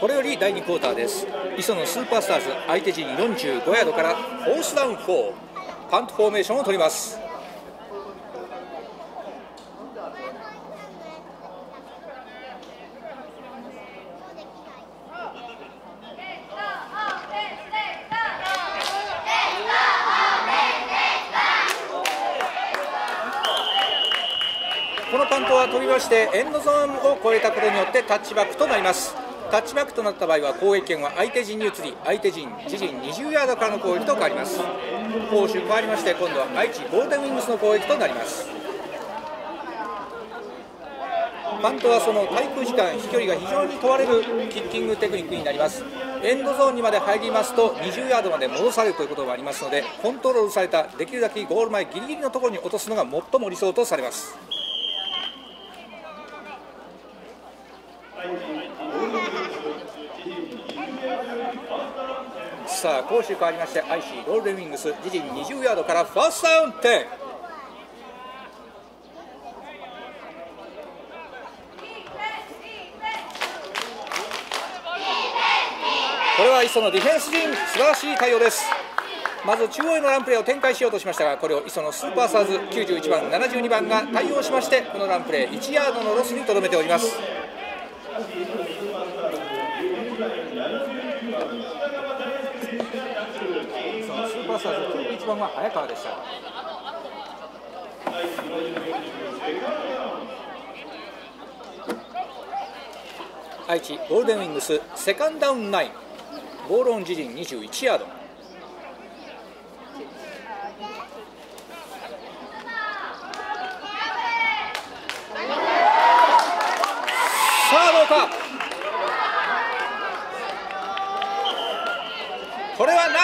これより第2クォーターです。磯野スーパースターズ相手陣45ヤードからフォースダウン4パントフォーメーションを取ります。このパントは飛びましてエンドゾーンを越えたことによってタッチバックとなります。タッチバックとなった場合は攻撃権は相手陣に移り相手陣自陣20ヤードからの攻撃と変わります。攻守変わりまして今度は愛知ゴールデンウィングスの攻撃となります。パントはその滞空時間飛距離が非常に問われるキッキングテクニックになります。エンドゾーンにまで入りますと20ヤードまで戻されるということもありますのでコントロールされたできるだけゴール前ギリギリのところに落とすのが最も理想とされます。さあ攻守変わりまして IC ゴールデンウィングス自陣20ヤードからファーストダウン10これは磯のディフェンス陣素晴らしい対応です。まず中央へのランプレーを展開しようとしましたがこれを磯のスーパースターズ91番72番が対応しましてこのランプレー1ヤードのロスにとどめております。そのスーパーサーズ91番は早川でした。愛知ゴールデンウィングスセカンドダウン9ボールオン自陣21ヤード。さあどうか？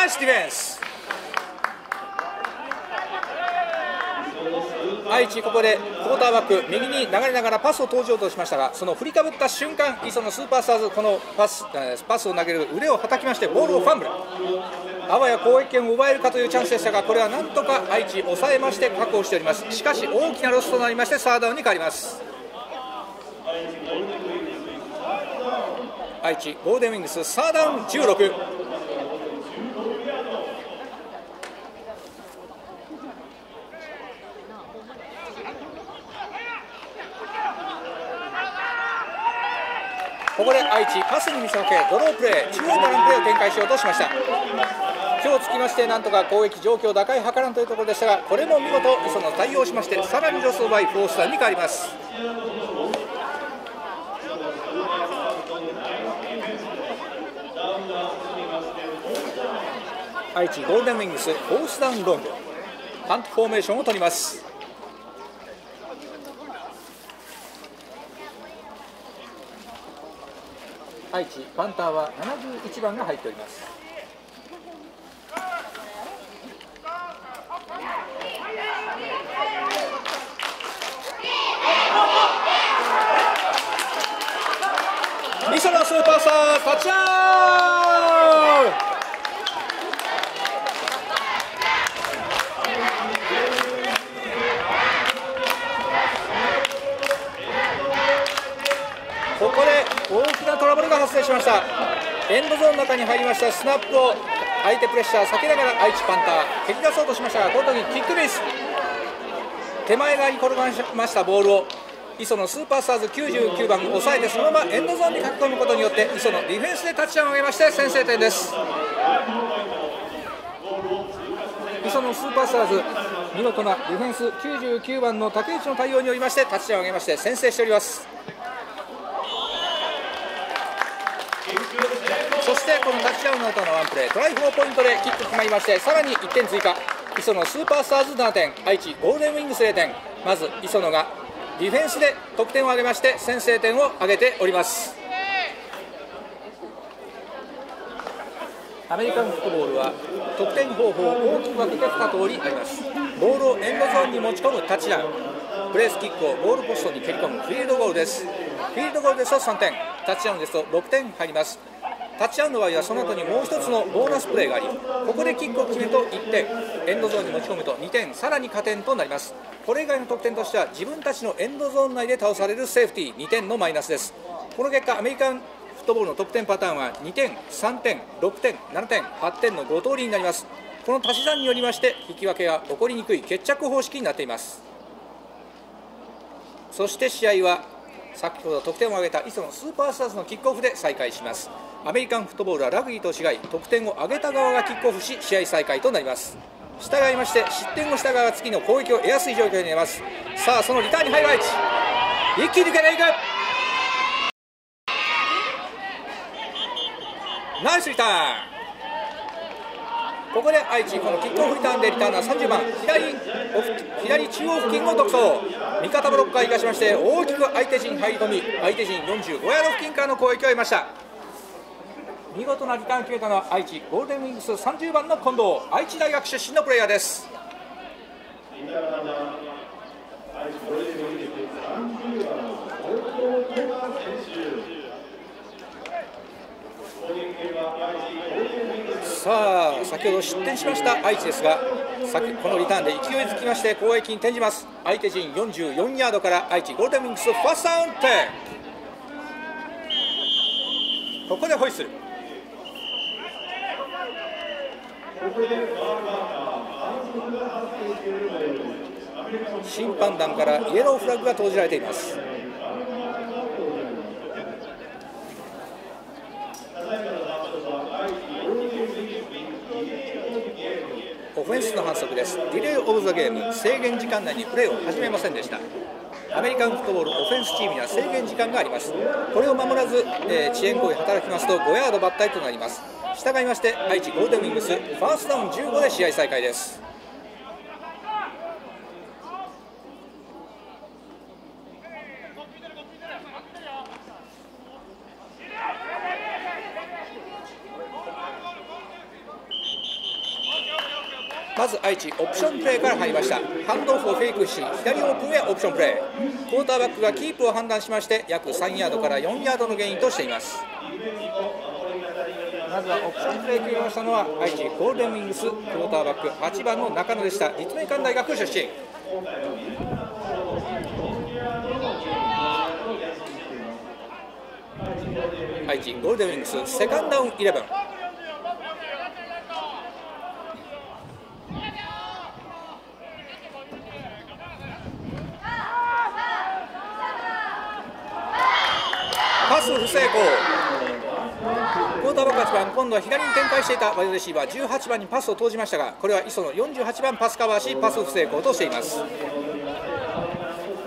スディフェンス愛知ここでクォーターバック右に流れながらパスを投じようとしましたがその振りかぶった瞬間磯のスーパースターズこのパスパスを投げる腕をはたきましてボールをファンブル。あわや攻撃権を奪えるかというチャンスでしたがこれはなんとか愛知抑えまして確保しております。しかし大きなロスとなりましてサードに変わります。愛知ゴールデンウィングスサードダウン16ここで愛知パスに見せ分けドロープレー中央のランプレーを展開しようとしました。今日つきましてなんとか攻撃状況打開図らんというところでしたがこれも見事磯野対応しましてさらにロスを奪いフォースダウンに変わります。愛知ゴールデンウィングスフォースダウンロング。パントフォーメーションを取ります。愛知パンターは71番が入っております磯野スーパースタータッチアウトここで大きなトラブルが発生しましたエンドゾーンの中に入りましたスナップを相手プレッシャー避けながら愛知パンター蹴り出そうとしました。がこの時キックミス。手前側に転がしましたボールを磯のスーパースターズ99番抑えてそのままエンドゾーンに書き込むことによって磯のディフェンスでタッチダウンを上げまして先制点です。磯のスーパースターズ見事なディフェンス99番の竹内の対応によりましてタッチダウンを上げまして先制しておりますそしてこのタッチダウンの後のワンプレートライ4ポイントでキック決まりましてさらに1点追加。磯野スーパースターズ7点愛知ゴールデンウィングス0点まず磯野がディフェンスで得点を挙げまして先制点を挙げております。アメリカンフットボールは得点方法を大きく分けて2通りあります。ボールをエンドゾーンに持ち込むタッチダウン。プレースキックをゴールポストに蹴り込むフィールドゴールです。フィールドゴールですと3点。タッチダウンですと6点入ります。タッチダウンの場合はその後にもう一つのボーナスプレーがありここでキックを決めると1点。エンドゾーンに持ち込むと2点。さらに加点となります。これ以外の得点としては自分たちのエンドゾーン内で倒されるセーフティー。2点のマイナスです。この結果アメリカンフットボールの得点パターンは2点、3点、6点、7点、8点の5通りになります。この足し算によりまして引き分けが起こりにくい決着方式になっています。そして試合は先ほど得点を挙げた磯のスーパースターズのキックオフで再開します。アメリカンフットボールはラグビーと違い得点を挙げた側がキックオフし試合再開となります。従いまして失点をした側が次の攻撃を得やすい状況になります。さあそのリターンに入る愛知一気に抜けていく。ナイスリターン。ここで愛知このキックオフリターンでリターンは30番左左中央付近を独走。味方ブロックー生かしまして大きく相手陣入り込み相手陣45ヤード付近からの攻撃を得ました。見事なリターン決めたのは愛知ゴールデンウィングス30番の近藤愛知大学出身のプレイヤーです。さあ先ほど失点しました愛知ですがこのリターンで勢いづきまして攻撃に転じます。相手陣44ヤードから愛知ゴールデンウィングスファーストダウンテここでホイッスル。審判団からイエローフラッグが投じられています。オフェンスの反則です。ディレイ・オブ・ザ・ゲーム。制限時間内にプレーを始めませんでした。アメリカンフットボールオフェンスチームには制限時間があります。これを守らず、えー、遅延行為働きますと5ヤード抜体となります。従いまして愛知ゴールデンウィングスファーストダウン15で試合再開です。まず愛知オプションプレーから入りました。ハンドオフをフェイクし左オープンへオプションプレー。クォーターバックがキープを判断しまして約3ヤードから4ヤードのゲインとしています。まずはオプションプレー決めましたのは愛知ゴールデンウィングスクォーターバック8番の中野でした。立命館大学出身。愛知ゴールデンウィングスセカンドダウン11パス不成功。クォーターバック8番今度は左に展開していたワイドレシーバー18番にパスを投じましたがこれは磯の48番パスカバーしパス不成功としています。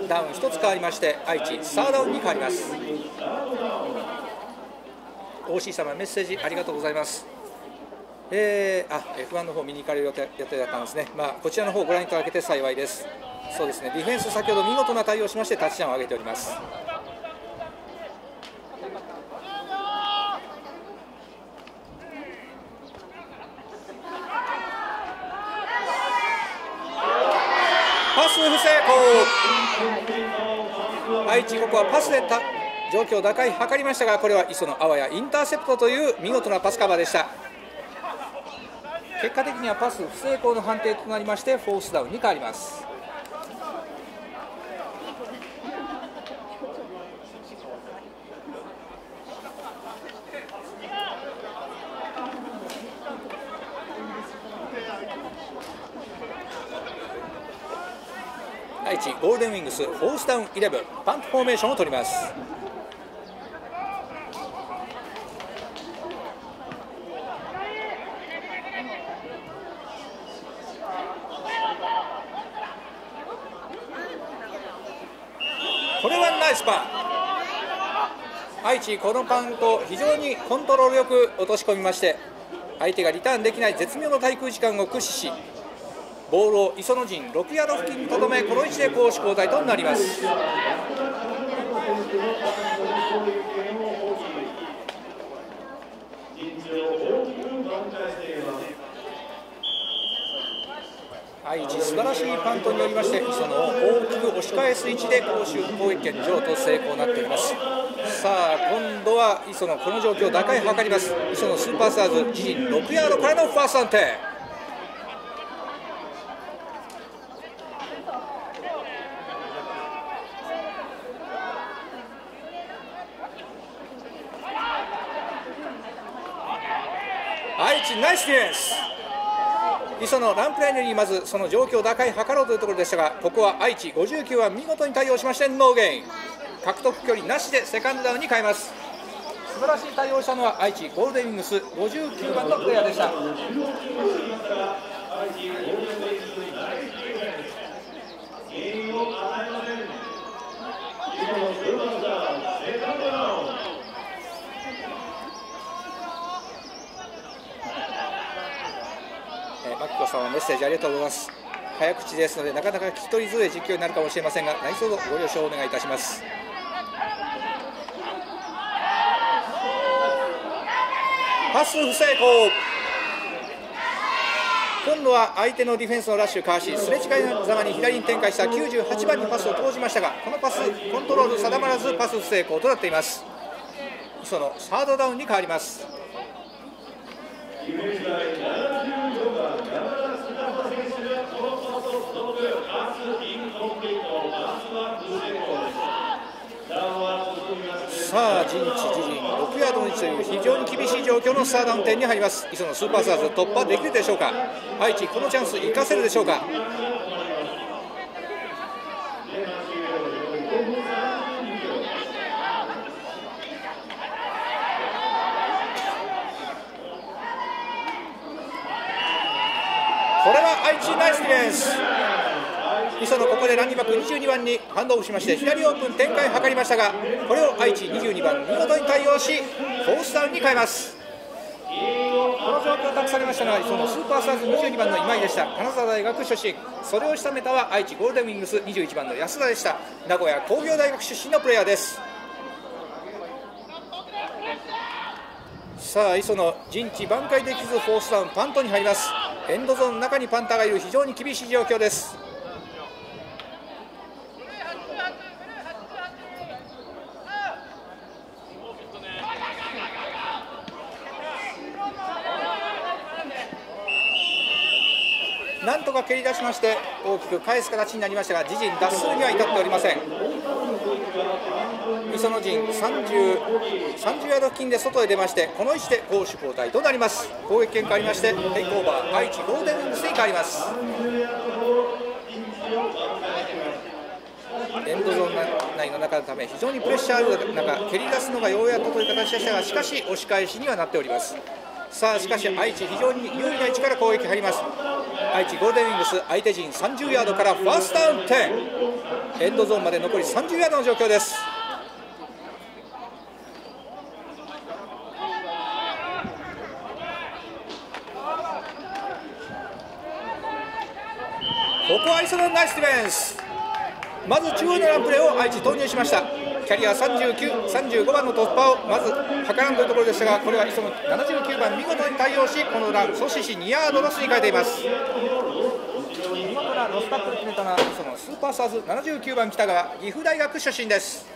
ダウン1つ変わりまして愛知サーダウンに変わります。OC 様メッセージありがとうございます。えー、あ F1 の方見に行かれる予定予定だったんですね、まあ、こちらの方ご覧いただけて幸いです。そうですね。ディフェンス先ほど見事な対応しましてタッチダウンを上げておりますス不成功愛知ここはパスでた状況打開図りましたがこれは磯のあわやインターセプトという見事なパスカバーでした。結果的にはパス不成功の判定となりましてフォースダウンに変わります愛知ゴールデンウングスフォースダウン。パントフォーメーションを取ります。これはナイスパント愛知このパント非常にコントロールよく落とし込みまして相手がリターンできない絶妙の滞空時間を駆使しボールを磯野陣6ヤード付近にとどめこの位置で攻守交代となります。愛知素晴らしいパントによりまして磯野を大きく押し返す位置で攻守攻撃権譲渡成功になっております。さあ今度は磯野この状況打開を図ります。磯野スーパースターズ自陣6ヤードからのファースト安定知ナイスディフェンス磯野ランプレーにまずその状況打開図ろうというところでしたがここは愛知59は見事に対応しましてノーゲイン。獲得距離なしでセカンドダウンに変えます。素晴らしい対応したのは愛知ゴールデンウィングス59番のプレイヤーでしたマキコさんはメッセージありがとうございます。早口ですのでなかなか聞き取りづらい実況になるかもしれませんが何卒ご了承お願いいたします。パス不成功。今度は相手のディフェンスのラッシュかわしすれ違いざまに左に展開した98番にパスを投じましたがこのパスコントロール定まらずパス不成功となっています。そのサードダウンに変わります。さあ陣地自陣6ヤードの位置という非常に厳しい状況のスターダウン点に入ります。磯野スーパースターズ突破できるでしょうか？愛知このチャンス生かせるでしょうか？これは愛知ナイスディフェンス。磯野ここでランニバック22番にハンドオフしまして左オープン展開を図りましたがこれを愛知22番見事に対応しフォースダウンに変えます。この状況を託されましたのはそのスーパースターズ22番の今井でした。金沢大学出身。それをしためたは愛知ゴールデンウィングス21番の安田でした。名古屋工業大学出身のプレイヤーです。さあ磯野陣地挽回できずフォースダウンパントに入ります。エンドゾーンの中にパンターがいる非常に厳しい状況ですなんとか蹴り出しまして大きく返す形になりましたが自陣脱するには至っておりません。磯野陣 30, 30ヤード付近で外へ出ましてこの位置で攻守交代となります。攻撃権変わりましてテイクオーバー愛知ゴールデンウィングスに変わります。エンドゾーン内の中のため非常にプレッシャーある中蹴り出すのがようやっとという形でしたがしかし押し返しにはなっております。さあしかし愛知非常に有利な位置から攻撃入ります。愛知ゴールデンウィングス相手陣30ヤードからファーストダウン10エンドゾーンまで残り30ヤードの状況です。ここは磯野ナイスディフェンス。まず中央のランプレーを愛知投入しました。キャリア39、35番の突破をまず図らんというところでしたがこれは磯野79番見事に対応しこのラン阻止し2ヤードロスに変えています。見事なロスタックル決めたのは磯野スーパースターズ79番北川岐阜大学出身です。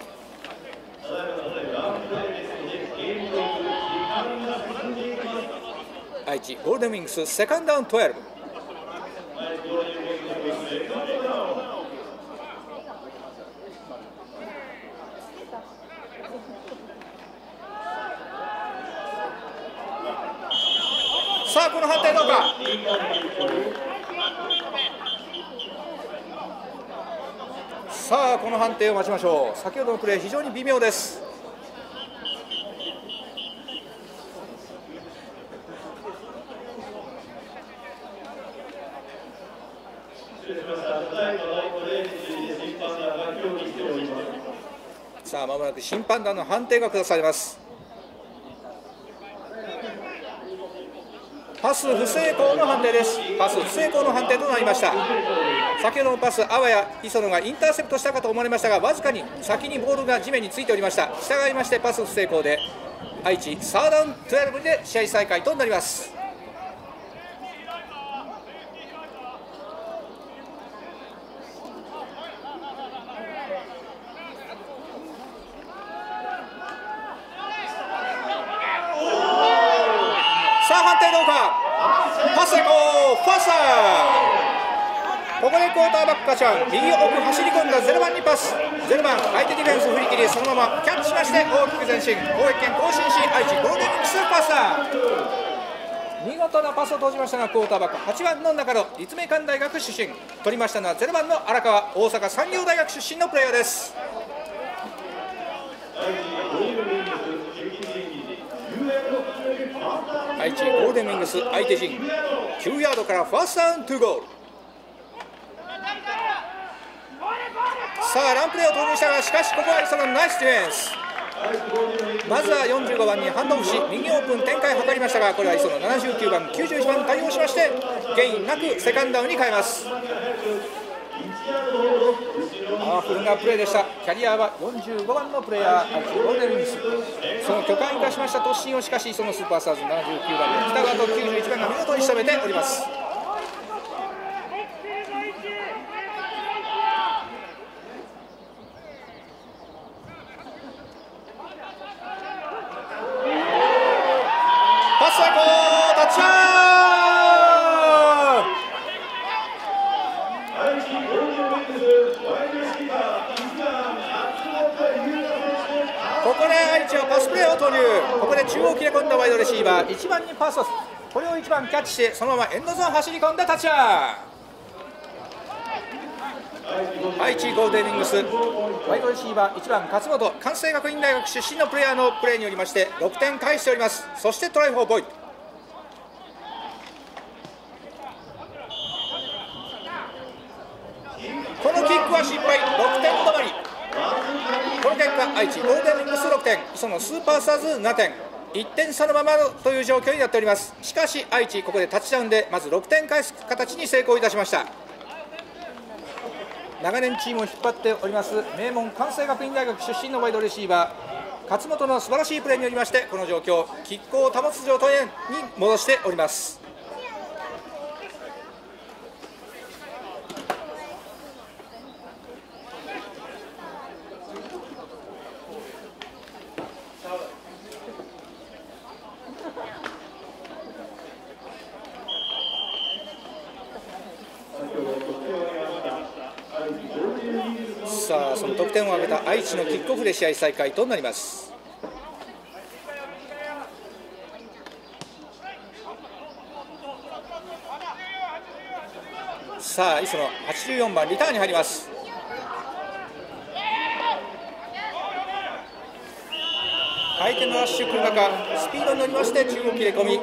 愛知ゴールデンウィングスセカンドダウン12この判定どうか？さあこの判定を待ちましょう。先ほどのプレー非常に微妙です。さあまもなく審判団の判定が下されます。ス不成功の判定です。パス不成功の判定となりました。先ほどのパスあわや磯野がインターセプトしたかと思われましたがわずかに先にボールが地面についておりました。従いましてパス不成功で愛知サーダウン12で試合再開となりますさあ判定どうかパス成功ファースターここでクォーターバックカチャン右奥走り込んだ0番にパス。0番相手ディフェンス振り切りそのままキャッチしまして大きく前進。攻撃権更新し愛知ゴールデンウィングスーパースター。見事なパスを投じましたがクォーターバック8番の中野立命館大学出身。取りましたのは0番の荒川大阪産業大学出身のプレイヤーです。愛知ゴールデンウィングス相手陣9ヤードからファーストダウントゥゴール。さあランプレーを投入したがしかしここはそのナイスディフェンス。まずは45番にハンドオフし右オープン展開を図りましたがこれは磯の79番91番対応しましてゲインなくセカンドダウンに変えます。パワフルなプレーでした。キャリアは45番のプレイヤー愛知ゴールミス。その巨漢生かしました突進をしかしそのスーパーサーズ79番で北川と91番が見事に仕留めておりますパスはこうタッチダウンここで愛知はパスプレーを投入ここで中央切れ込んだワイドレシーバー1番にパスをこれを1番キャッチしてそのままエンドゾーン走り込んでタッチダウン愛知ゴールデンウィングスワイドレシーバー1番勝本関西学院大学出身のプレイヤーのプレーによりまして6点返しております。そしてトライフォーボイこのキックは失敗。6点止まり。この結果愛知ゴールデンウィングス6点。そのスーパースターズ7点。1点差のままという状況になっております。しかし愛知ここでタッチダウンでまず6点返す形に成功いたしました。長年チームを引っ張っております名門関西学院大学出身のワイドレシーバー勝本の素晴らしいプレーによりましてこの状況拮抗を保つ状態に戻しておりますさあその得点を挙げた愛知のキックオフで試合再開となります。さあ磯の84番リターンに入ります。相手のラッシュ来る中スピードに乗りまして中央切れ込み。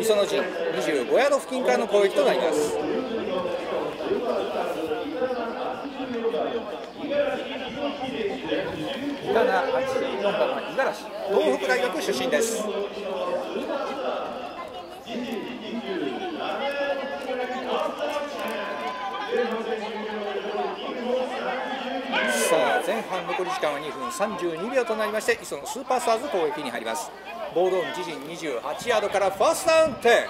磯野陣25ヤード付近からの攻撃となります。伊賀な84番は五十嵐東北大学出身です。さあ前半残り時間は2分32秒となりまして磯のスーパースターズ攻撃に入ります。ボールオン自陣28ヤードからファーストダウン。10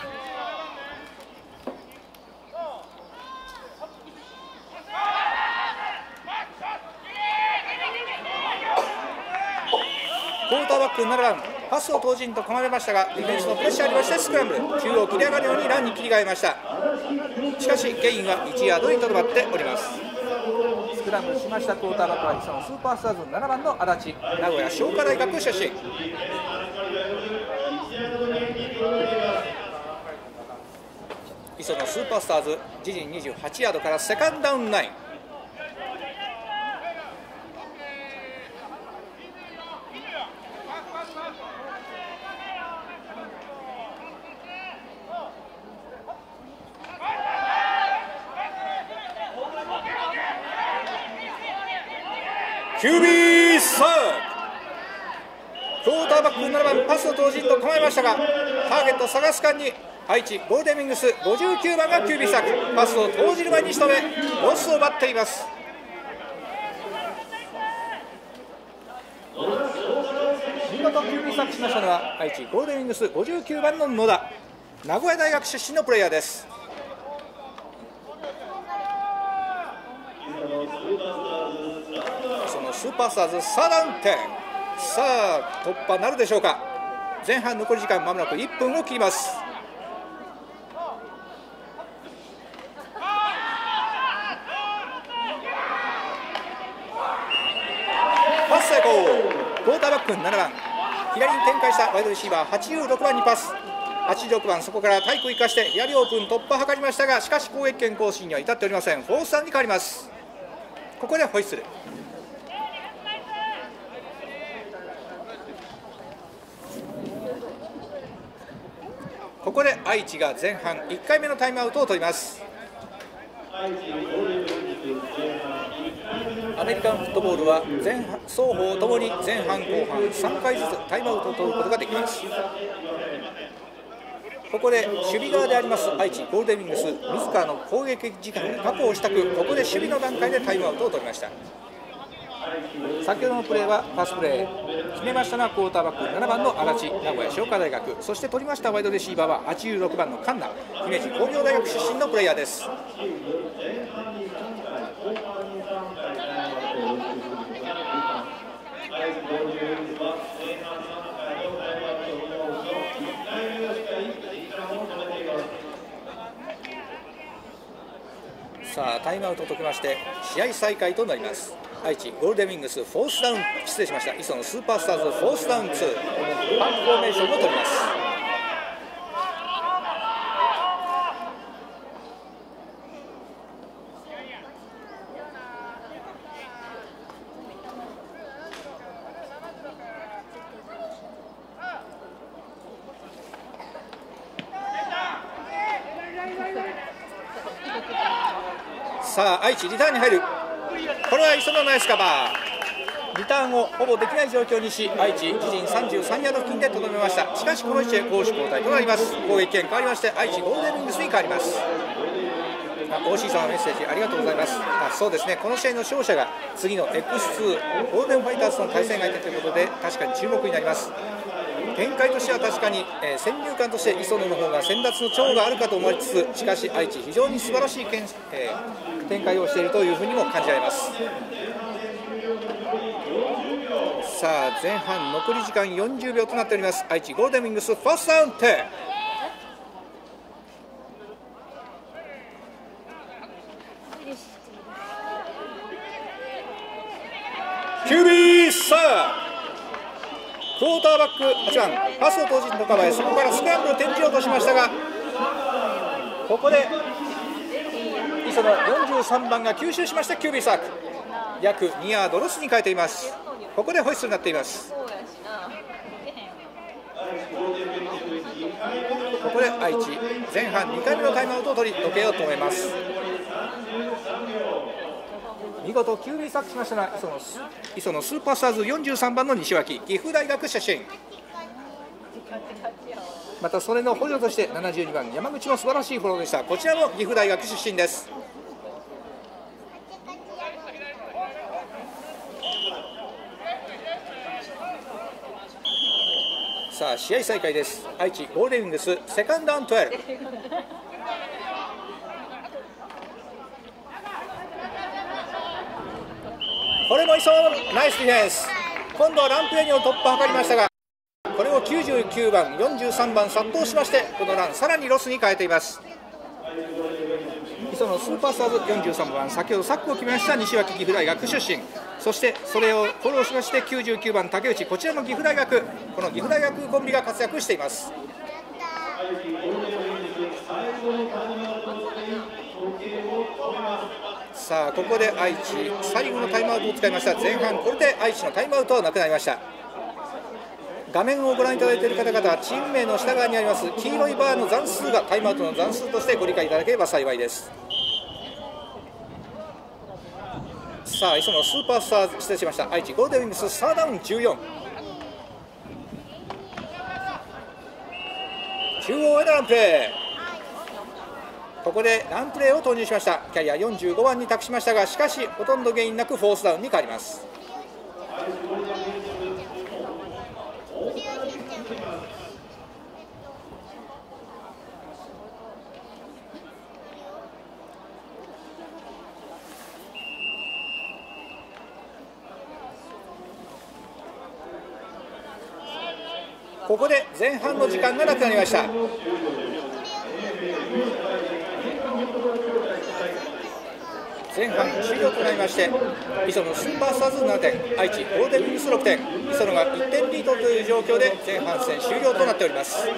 クォーターバック7番パスを投じんと構えましたがディフェンスのプレッシャーありましてスクランブル。中央切り上がるようにランに切り替えました。しかしゲインは1ヤードにとどまっております。スクランブルしましたクォーターバックは磯のスーパースターズ7番の足立。名古屋商科大学出身。磯のスーパースターズ自陣28ヤードからセカンドダウン9キュービーサック。クォーターバック7番パスを投じんと構えましたがターゲットを探す間に愛知ゴールデンウィングス59番がキュービーサック。パスを投じる前に仕留めロスを奪っています。見事キュービーサックしましたのは愛知ゴールデンウィングス59番の野田。名古屋大学出身のプレイヤーです。そのスーパースターズサーダンテンさあ突破なるでしょうか。前半残り時間まもなく1分を切ります。パス成功クォーターバック7番。左に展開したワイドレシーバー86番にパス。86番そこから体育生かして左オープン突破を図りましたがしかし攻撃権更新には至っておりません。フォースさんに変わります。ここでホイッスル。ここで愛知が前半1回目のタイムアウトを取ります。アメリカンフットボールは前半双方ともに前半後半3回ずつタイムアウトを取ることができます。ここで守備側であります愛知ゴールデンウィングス自らの攻撃時間を確保したくここで守備の段階でタイムアウトを取りました。先ほどのプレーはパスプレー。決めましたのはクォーターバック。7番の足立名古屋商科大学。そして取りましたワイドレシーバーは86番のカンナ姫路工業大学出身のプレイヤーです。さあタイムアウトを解きまして試合再開となります。愛知ゴールデンウィングスフォースダウン失礼しました。磯野スーパースターズフォースダウン2。パントフォーメーションを取ります。さあ愛知リターンに入る。これは磯野ナイスカバー。リターンをほぼできない状況にし愛知自陣33ヤード付近でとどめました。しかしこの位置で攻守交代となります。攻撃権変わりまして愛知ゴールデンウィングスに変わります。大石さんメッセージありがとうございます。あそうですね。この試合の勝者が次の X2 ゴールデンファイターズの対戦相手ということで確かに注目になります。展開としては確かに、えー、先入観として磯野の方が先達の長があるかと思いつつしかし愛知非常に素晴らしいけん、えー、展開をしているというふうにも感じられます。さあ前半残り時間40秒となっております。愛知ゴールデンウィングスファーストダウンテキュービーサークォーターバック8番パスを投じた構えそこからスクランブル転じようとしましたがここで磯野43番が吸収しましたキュービーサーク。約2ヤードロスに変えています。ここでホイッスルになっています。ここで愛知前半2回目のタイムアウトを取り時計を止めます。見事9位作しました。が磯野磯野スーパースターズ43番の西脇。岐阜大学出身またそれの補助として72番山口も素晴らしいフォローでした。こちらも岐阜大学出身です。さあ試合再開です。愛知ゴールデンウィングスセカンドアントゥエル。これも磯ナイスディフェンス。今度はランプレニを突破を図りましたがこれを99番43番殺到しましてこのランさらにロスに変えています。磯野スーパースターズ43番先ほどサックを決めました西脇岐阜大学出身。そしてそれをフォローしまして99番竹内こちらも岐阜大学この岐阜大学コンビが活躍しています。さあここで愛知最後のタイムアウトを使いました。前半これで愛知のタイムアウトはなくなりました。画面をご覧いただいている方々はチーム名の下側にあります黄色いバーの残数がタイムアウトの残数としてご理解いただければ幸いです。さあ磯野スーパースター失礼しました。愛知ゴールデンウィングススターダウン14中央へのランプ。レーここでランプレーを投入しました。キャリア45番に託しましたがしかしほとんど原因なくフォースダウンに変わります。ここで前半の時間がなくなりました。前半終了となりまして磯野スーパースターズ7点愛知ゴールデンウィングス6点。磯野が1点リードという状況で前半戦終了となっております。